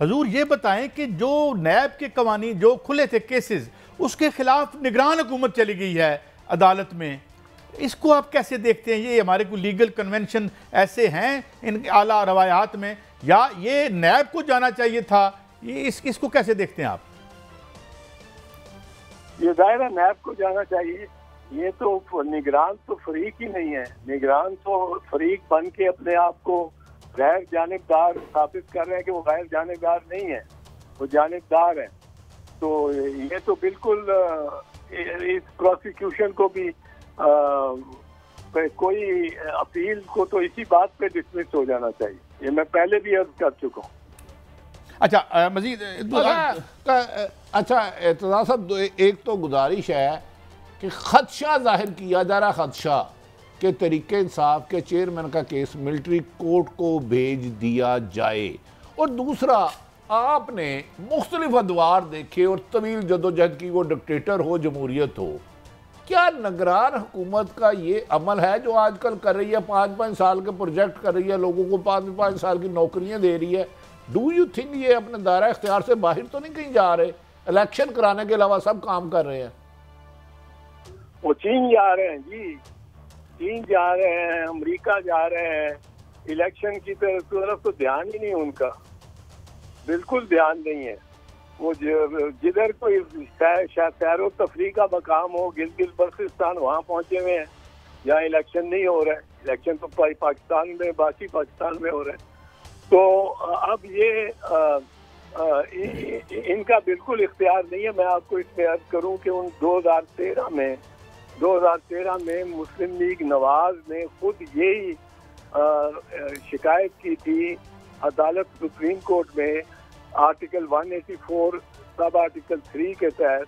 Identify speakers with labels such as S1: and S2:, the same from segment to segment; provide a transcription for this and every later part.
S1: हजूर ये बताएँ कि जो नैब के कवानी, जो खुले थे केसेस उसके खिलाफ निगरान हुकूमत चली गई है अदालत में। इसको आप कैसे देखते हैं? ये हमारे को लीगल कन्वेंशन ऐसे हैं इन आला रवायात में, या ये नैब को जाना चाहिए था? ये इस, इसको कैसे देखते हैं आप?
S2: ये दायरा नैब को जाना चाहिए। ये तो निगरान तो फरीक ही नहीं है। निगरान तो फरीक बन के अपने आप को गैर जानबदार स्थापित कर रहे हैं कि वो गैर जानबदार नहीं है वो जानबदार है। तो ये तो बिल्कुल इस प्रोसिक्यूशन को भी आ, कोई अपील को तो इसी बात पे डिसमिस हो जाना चाहिए। ये मैं पहले भी अर्ज़ कर चुका हूँ।
S1: अच्छा मजीद
S3: अच्छा, अच्छा एतजा साहब एक तो गुजारिश है कि खदशा ज़ाहिर किया जा रहा खदशा के तरीके इंसाफ के चेयरमैन का केस मिलिट्री कोर्ट को भेज दिया जाए। और दूसरा, आपने मुख्तलिफ़ अदवार देखे और तवील जदोजहद की वो डिक्टेटर हो, जमहूरियत हो। क्या नगरान हुकूमत का ये अमल है जो आजकल कर रही है? पाँच पाँच साल के प्रोजेक्ट कर रही है, लोगों को पाँच पाँच साल की नौकरियाँ दे रही है। डू यू थिंक ये अपने दायरा इख्तियार से बाहर तो नहीं कहीं जा रहे? इलेक्शन कराने के अलावा सब काम कर रहे हैं।
S2: वो चीन जा रहे हैं जी। चीन जा रहे हैं अमेरिका जा रहे हैं इलेक्शन की तरफ़ तो ध्यान ही नहीं उनका। बिल्कुल ध्यान नहीं है। वो जिधर कोई सैर तफरी का मकाम हो गिल गिल बल्तिस्तान वहाँ पहुँचे हुए हैं जहाँ इलेक्शन नहीं हो रहा है। इलेक्शन तो पाकिस्तान में बाकी पाकिस्तान में हो रहा है। तो अब ये आ, आ, इनका बिल्कुल इख्तियार नहीं है। मैं आपको इसमें अर्ज़ करूँ कि उन 2013 में 2013 में मुस्लिम लीग नवाज़ ने खुद यही शिकायत की थी अदालत सुप्रीम कोर्ट में आर्टिकल 184 सब आर्टिकल 3 के तहत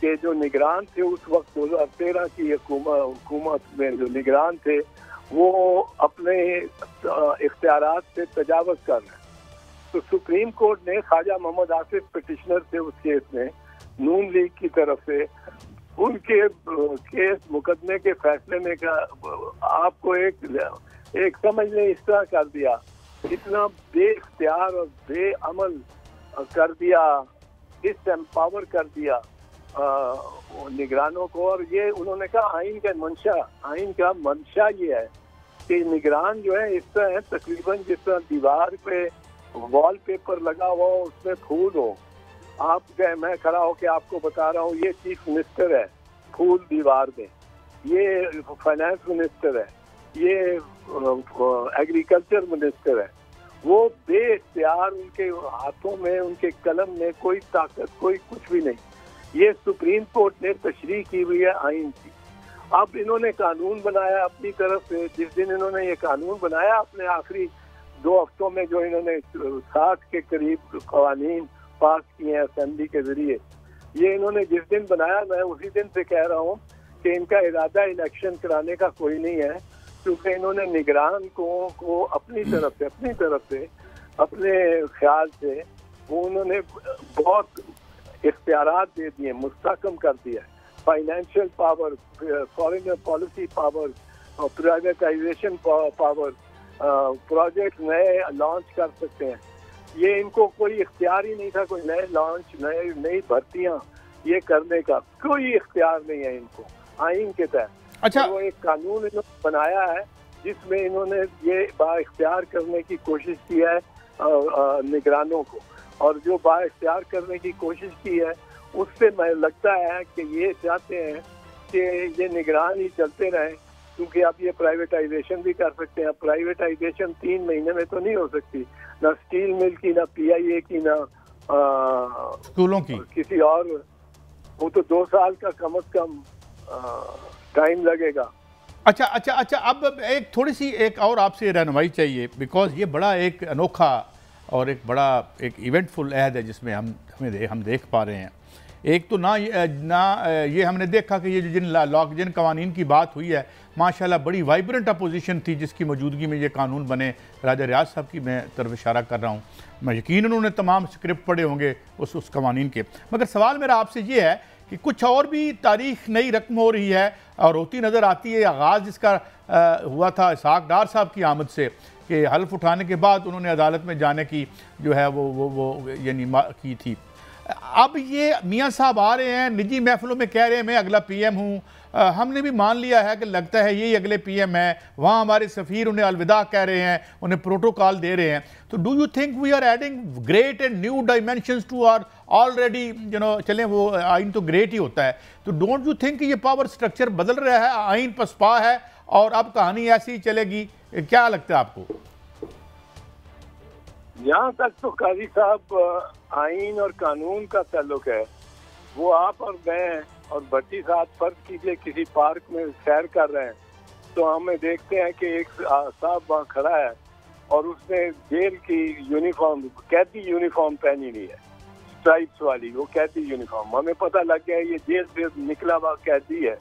S2: के जो निगरान थे उस वक्त 2013 की हुकूमत में जो निगरान थे, वो अपने इख्तियार से तजावज कर रहे हैं। तो सुप्रीम कोर्ट ने ख्वाजा मोहम्मद आसिफ पिटिशनर थे उस केस में नून लीग की तरफ़ से उनके केस मुकदमे के फैसले में का, आपको एक एक समझ ने इस तरह कर दिया। इतना बेख्तियार और बेअमल कर दिया डिस एम्पावर कर दिया निगरानों को। और ये उन्होंने कहा आइन का मंशा आइन का मंशा ये है कि निगरान जो है, इस तरह है, तकरीबन जिस तरह दीवार पे वॉल पेपर लगा हुआ हो, उसमें फूल हो। आप गए, मैं खड़ा होकर आपको बता रहा हूँ, ये चीफ मिनिस्टर है, फूल दीवार में। ये फाइनेंस मिनिस्टर है, ये एग्रीकल्चर मिनिस्टर है। वो बेख्तियार उनके हाथों में, उनके कलम में कोई ताकत, कोई कुछ भी नहीं। ये सुप्रीम कोर्ट ने तशरी की हुई है आइन की। अब इन्होंने कानून बनाया अपनी तरफ़ से, जिस दिन इन्होंने ये कानून बनाया, अपने आखिरी दो हफ्तों में जो इन्होंने साठ के करीब कवानीन पास किए हैं असेंबली के ज़रिए। ये इन्होंने जिस दिन बनाया, मैं उसी दिन से कह रहा हूँ कि इनका इरादा इलेक्शन कराने का कोई नहीं है, क्योंकि इन्होंने निगरान को को अपनी तरफ़ से, अपनी तरफ़ से, अपने ख्याल से वो उन्होंने बहुत इख्तियार दे दिए, मुस्तकम कर दिया। Financial power foreign policy power privatisation power project नए लॉन्च कर सकते हैं। ये इनको कोई इख्तियार ही नहीं था कोई नए लॉन्च नए नई भर्तियाँ ये करने का कोई इख्तियार नहीं है इनको आइन के तहत। अच्छा। तो वो एक कानून इन्होंने बनाया है जिसमें इन्होंने ये बाख्तियार करने की कोशिश की है निगरानों को। और जो बाख्तियार करने की कोशिश की है उससे मैं लगता है कि ये चाहते हैं कि ये निगरान ही चलते रहें क्योंकि आप ये प्राइवेटाइजेशन भी कर सकते हैं। प्राइवेटाइजेशन तीन महीने में तो नहीं हो सकती। ना स्टील मिल की ना पीआईए की ना
S1: स्कूलों की?
S2: किसी और। वो तो दो साल का कम अज कम टाइम लगेगा।
S1: अच्छा अच्छा अच्छा अब एक थोड़ी सी एक और आपसे रहनुमाई चाहिए बिकॉज़ ये बड़ा एक अनोखा और एक बड़ा एक इवेंटफुल अहद है जिसमें हम हमें दे, हम देख पा रहे हैं। एक तो ना ना ये हमने देखा कि ये जो जिन लॉक जिन कवानीन की बात हुई है, माशाल्लाह बड़ी वाइब्रेंट अपोजिशन थी जिसकी मौजूदगी में ये कानून बने। राजा रियाज साहब की मैं तरफ़ इशारा कर रहा हूँ। मैं यकीन उन्होंने तमाम स्क्रिप्ट पढ़े होंगे उस उस कवानीन के। मगर सवाल मेरा आपसे ये है कि कुछ और भी तारीख नई रकम हो रही है और होती नज़र आती है आगाज़ जिसका हुआ था इसाक डार साहब की आमद से कि हल्फ उठाने के बाद उन्होंने अदालत में जाने की जो है वो वो वो, यानी की थी। अब ये मियाँ साहब आ रहे हैं, निजी महफिलों में कह रहे हैं, मैं अगला पीएम हूँ। हमने भी मान लिया है कि लगता है यही अगले पीएम है। वहाँ हमारे सफ़ीर उन्हें अलविदा कह रहे हैं, उन्हें प्रोटोकॉल दे रहे हैं। तो do you think we are adding great and new dimension to our already you know चलें वो आइन तो ग्रेट ही होता है। तो डोंट यू थिंक ये पावर स्ट्रक्चर बदल रहा है, आइन पसपा है और अब कहानी ऐसी ही चलेगी? क्या लगता है आपको?
S2: यहाँ तक तो काजी साहब आइन और कानून का ताल्लुक है। वो आप और मैं और भट्टी साहब फ़र्ज़ कीजिए किसी पार्क में सैर कर रहे हैं तो हमें देखते हैं कि एक साहब वहाँ खड़ा है और उसने जेल की यूनिफॉर्म, कैदी यूनिफॉर्म पहनी हुई है स्ट्राइप्स वाली, वो कैदी यूनिफॉर्म। हमें पता लग गया ये जेल से निकला हुआ कैदी है।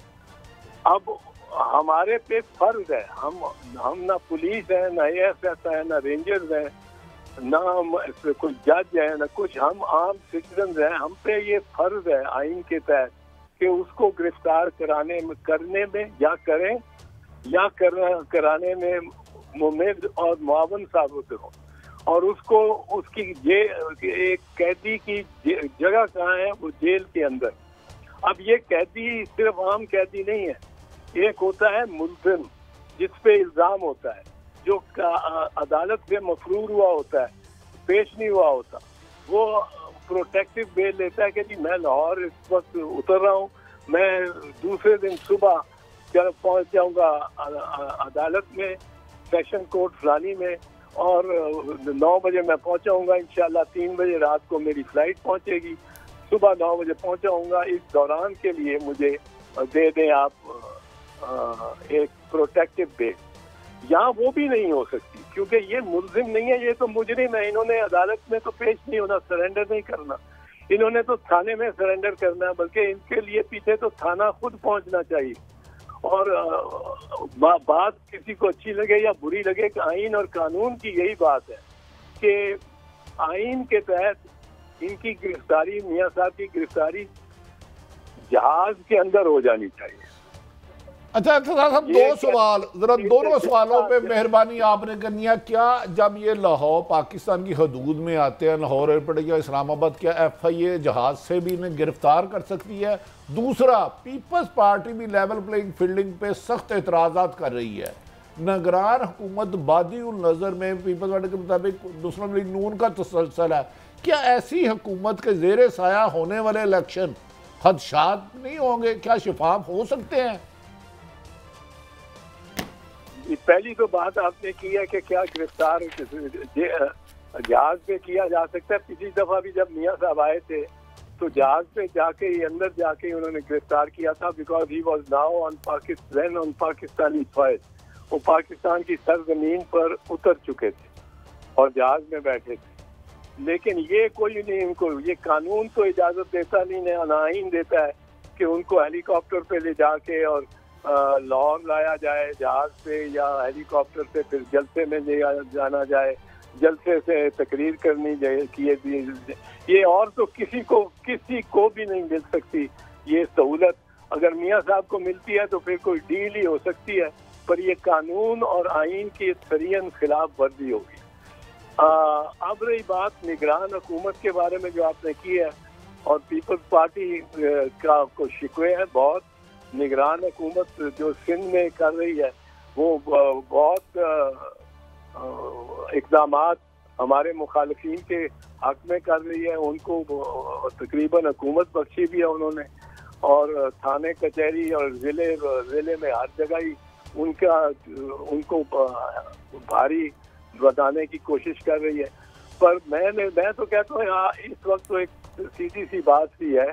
S2: अब हमारे पे फ़र्ज़ है, हम हम ना पुलिस है, ना एस एस है, ना रेंजर्स है ना हम कोई जज है ना कुछ। हम आम सिटीजन हैं हम पे ये फ़र्ज़ है आइन के तहत कि उसको गिरफ़्तार कराने में करने में या करें या कर, कराने में मुमिद और मुआवन साबित हो। और उसको उसकी जे एक कैदी की जगह कहाँ है? वो जेल के अंदर। अब ये कैदी सिर्फ़ आम कैदी नहीं है। एक होता है मुलजिम जिस पे इल्ज़ाम होता है। जो अदालत में मफरूर हुआ होता है, पेश नहीं हुआ होता, वो प्रोटेक्टिव बेल लेता है कि जी मैं लाहौर इस वक्त उतर रहा हूँ, मैं दूसरे दिन सुबह जब पहुँच जाऊँगा अदालत में सेशन कोर्ट फलानी में, और नौ बजे मैं पहुँचाऊँगा इंशाल्लाह तीन बजे रात को मेरी फ़्लाइट पहुँचेगी। सुबह नौ बजे पहुँचाऊँगा इस दौरान के लिए मुझे दे दें आप एक प्रोटेक्टिव बेल यहाँ वो भी नहीं हो सकती क्योंकि ये मुलजिम नहीं है ये तो मुजरिम है। इन्होंने अदालत में तो पेश नहीं होना सरेंडर नहीं करना। इन्होंने तो थाने में सरेंडर करना है बल्कि इनके लिए पीछे तो थाना खुद पहुँचना चाहिए। और बा, बात किसी को अच्छी लगे या बुरी लगे कि आइन और कानून की यही बात है कि आइन के तहत इनकी गिरफ्तारी मियाँ साहब की गिरफ्तारी जहाज़ के अंदर हो जानी चाहिए।
S3: अच्छा अच्छा साहब दो सवाल जरा दोनों सवालों पे मेहरबानी आपने करनी है। क्या जब ये लाहौर पाकिस्तान की हदूद में आते हैं लाहौर एयरपोर्ट या इस्लामाबाद क्या एफ़ आई ए जहाज़ से भी इन्हें गिरफ़्तार कर सकती है? दूसरा पीपल्स पार्टी भी लेवल प्लेइंग फील्डिंग पे सख्त एतराज़ा कर रही है। नगरान हुकूमत बादी नज़र में पीपल्स पार्टी के मुताबिक मुस्लिम लीग नून का तसलसल है। क्या ऐसी हुकूमत के जेर साया होने वाले इलेक्शन खदशात नहीं होंगे? क्या शिफाफ हो सकते हैं?
S2: पहली तो बात आपने की है कि क्या गिरफ़्तार जहाज़ पे किया जा सकता है। पिछली दफ़ा भी जब मियाँ साहब आए थे तो जहाज़ पे जाके ही अंदर जाके ही उन्होंने गिरफ़्तार किया था because he was now on Pakistan on Pakistani फॉयज वो पाकिस्तान की सरजमीन पर उतर चुके थे और जहाज़ में बैठे थे। लेकिन ये कोई नहीं उनको ये कानून तो इजाज़त देता नहीं, ना आइन देता है कि उनको हेलीकॉप्टर पे ले जाके और लाहौर लाया जाए, जहाज़ से या हेलीकॉप्टर से, फिर जलसे में जाना जाए, जलसे से तकरीर करनी किए ये और तो किसी को किसी को भी नहीं मिल सकती ये सहूलत। अगर मियाँ साहब को मिलती है तो फिर कोई डील ही हो सकती है, पर ये कानून और आइन की सरियन खिलाफ वर्जी होगी। अब रही बात निगरान हुकूमत के बारे में जो आपने की है, और पीपल्स पार्टी का को शिकवे हैं बहुत। निगरान हुकूमत जो सिंध में कर रही है, वो बहुत इकदाम हमारे मुखालफी के हक में कर रही है। उनको तकरीबन हुकूमत बख्शी भी है उन्होंने। और थाने, कचहरी और ज़िले ज़िले में हर जगह ही उनका, उनको भारी बताने की कोशिश कर रही है। पर मैंने, मैं तो कहता हूँ इस वक्त तो एक सीधी सी बात सी है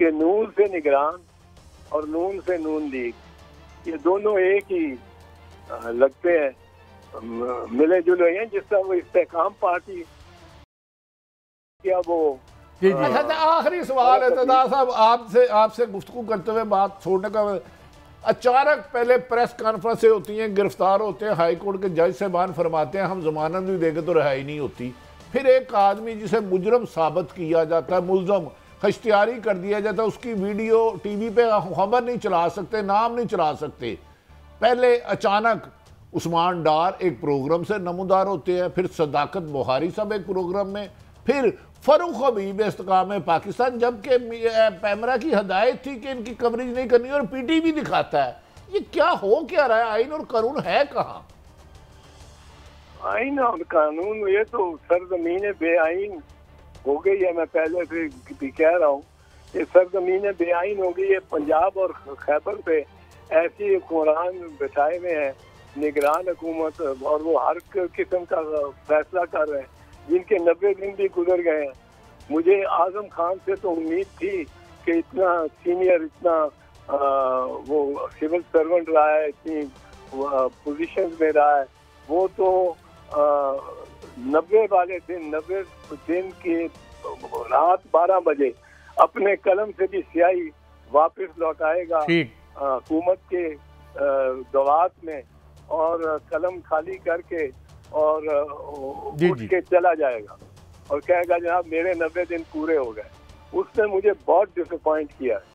S2: कि नूर से निगरान और नून से नून लीग ये दोनों एक ही लगते हैं। मिले जुले हैं जिस तरह वो इस्तेकाम पार्टी क्या वो
S3: अच्छा, अच्छा आखिरी सवाल है तदा साहब आपसे आपसे गुफ्तु करते हुए बात छोड़ने का अचानक पहले प्रेस कॉन्फ्रेंसें होती हैं गिरफ़्तार होते हैं हाई कोर्ट के जज से बान फरमाते हैं हम जमानत भी देंगे तो रिहाई नहीं होती। फिर एक आदमी जिसे मुजरम साबित किया जाता है मुलजम खश्तियारी कर दिया जाता उसकी वीडियो टीवी पे खबर नहीं चला सकते, नाम नहीं चला सकते। पहले अचानक उस्मान डार एक प्रोग्राम से नमोदार होते हैं, फिर सदाकत बुहारी साहब एक प्रोग्राम में, फिर फरूख हबीब इस्तकाम पाकिस्तान, जबकि पैमरा की हदायत थी कि इनकी कवरेज नहीं करनी और पीटी भी दिखाता है। ये क्या हो क्या रहा है? आइन और कानून है कहाँ?
S2: आइन और कानून, ये तो सरजमीन बेआइन। हो गई है मैं पहले से भी कह रहा हूँ ये सरजमीन बेआइन हो गई है पंजाब और खैबर पे ऐसी कुरान बिठाए हुए हैं निगरान हुकूमत और वो हर किस्म का फैसला कर रहे हैं जिनके नब्बे दिन भी गुजर गए हैं। मुझे आज़म खान से तो उम्मीद थी कि इतना सीनियर इतना आ, वो सिविल सर्वेंट रहा है इतनी पोजीशन में रहा है वो तो नब्बे वाले दिन नब्बे दिन की रात बारह बजे अपने कलम से भी स्याही वापस लौटाएगा हुकूमत के दवात में और कलम खाली करके और उठ के चला जाएगा। और कहेगा जनाब मेरे नब्बे दिन पूरे हो गए। उसने मुझे बहुत डिसअपॉइंट किया है।